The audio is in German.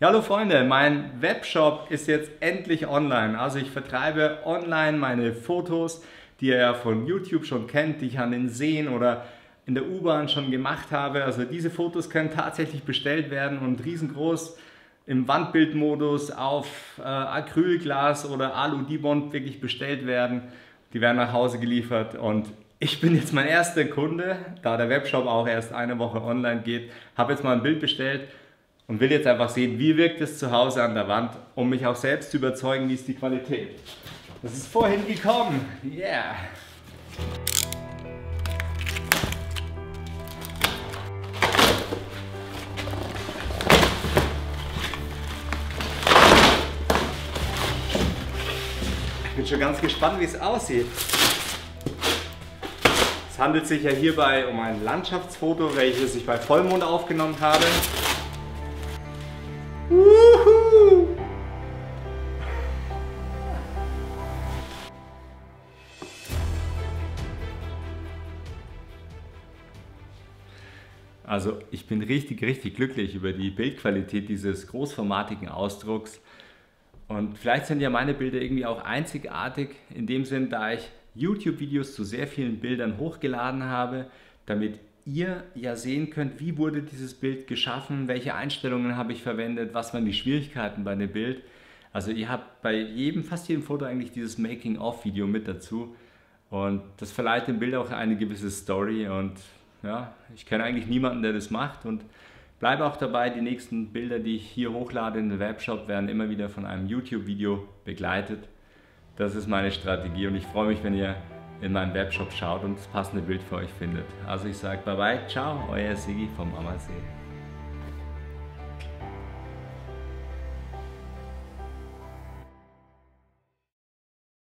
Ja, hallo Freunde, mein Webshop ist jetzt endlich online. Also ich vertreibe online meine Fotos, die ihr ja von YouTube schon kennt, die ich an den Seen oder in der U-Bahn schon gemacht habe. Also diese Fotos können tatsächlich bestellt werden und riesengroß im Wandbildmodus auf äh, Acrylglas oder Alu-Dibond wirklich bestellt werden. Die werden nach Hause geliefert und ich bin jetzt mein erster Kunde, da der Webshop auch erst eine Woche online geht, habe jetzt mal ein Bild bestellt und will jetzt einfach sehen, wie wirkt es zu Hause an der Wand, um mich auch selbst zu überzeugen, wie ist die Qualität. Das ist vorhin gekommen. Yeah. Ich bin schon ganz gespannt, wie es aussieht. Es handelt sich ja hierbei um ein Landschaftsfoto, welches ich bei Vollmond aufgenommen habe. Woohoo! Also ich bin richtig, richtig glücklich über die Bildqualität dieses großformatigen Ausdrucks. Und vielleicht sind ja meine Bilder irgendwie auch einzigartig in dem Sinn, da ich YouTube-Videos zu sehr vielen Bildern hochgeladen habe, damit ihr ja sehen könnt, wie wurde dieses Bild geschaffen, welche Einstellungen habe ich verwendet, was waren die Schwierigkeiten bei dem Bild. Also ihr habt bei jedem, fast jedem Foto eigentlich dieses Making-of-Video mit dazu und das verleiht dem Bild auch eine gewisse Story und ja, ich kenne eigentlich niemanden, der das macht und bleibe auch dabei, die nächsten Bilder, die ich hier hochlade in den Webshop, werden immer wieder von einem YouTube-Video begleitet. Das ist meine Strategie und ich freue mich, wenn ihr in meinem Webshop schaut und das passende Bild für euch findet. Also ich sage bye bye, ciao, euer Sigi vom Ammersee.